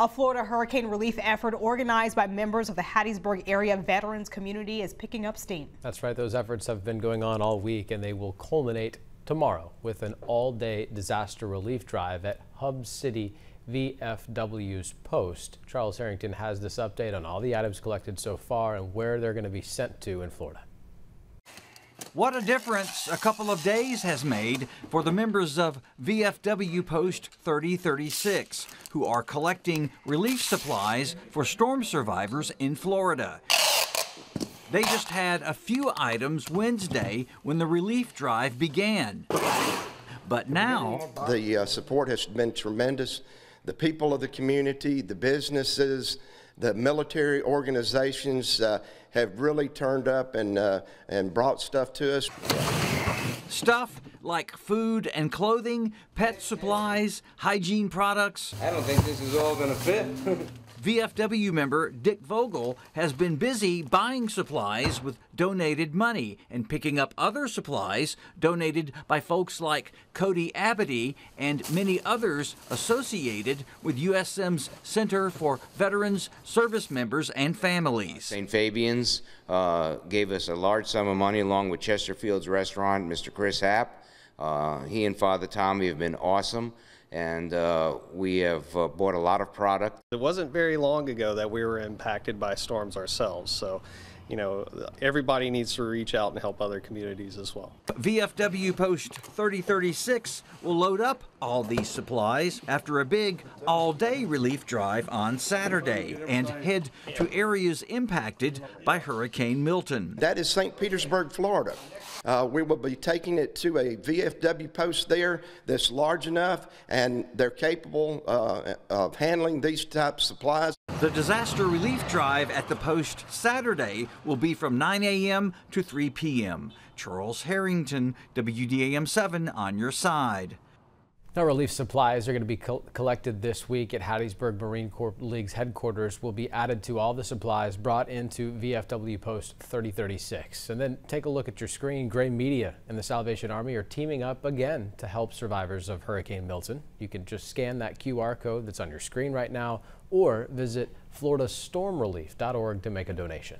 A Florida hurricane relief effort organized by members of the Hattiesburg area veterans community is picking up steam. That's right. Those efforts have been going on all week and they will culminate tomorrow with an all-day disaster relief drive at Hub City VFW's post. Charles Harrington has this update on all the items collected so far and where they're going to be sent to in Florida. What a difference a couple of days has made for the members of VFW Post 3036, who are collecting relief supplies for storm survivors in Florida. They just had a few items Wednesday when the relief drive began. But now. The uh, support has been tremendous. The people of the community, the businesses, the military organizations uh, have really turned up and, uh, and brought stuff to us. Stuff like food and clothing, pet supplies, hygiene products. I don't think this is all going to fit. VFW member Dick Vogel has been busy buying supplies with donated money and picking up other supplies donated by folks like Cody Abity and many others associated with USM's Center for Veterans, Service Members, and Families. St. Fabian's uh, gave us a large sum of money along with Chesterfield's restaurant, Mr. Chris Happ. Uh, he and Father Tommy have been awesome and uh, we have uh, bought a lot of product. It wasn't very long ago that we were impacted by storms ourselves, so you know, everybody needs to reach out and help other communities as well. VFW Post 3036 will load up all these supplies after a big all-day relief drive on Saturday and head to areas impacted by Hurricane Milton. That is St. Petersburg, Florida. Uh, we will be taking it to a VFW post there that's large enough and they're capable uh, of handling these types of supplies. The disaster relief drive at the post Saturday will be from 9 a.m. to 3 p.m. Charles Harrington, WDAM 7 on your side. Now, relief supplies are going to be co collected this week at Hattiesburg Marine Corps League's headquarters. Will be added to all the supplies brought into VFW Post 3036. And then take a look at your screen. Gray Media and the Salvation Army are teaming up again to help survivors of Hurricane Milton. You can just scan that QR code that's on your screen right now or visit floridastormrelief.org to make a donation.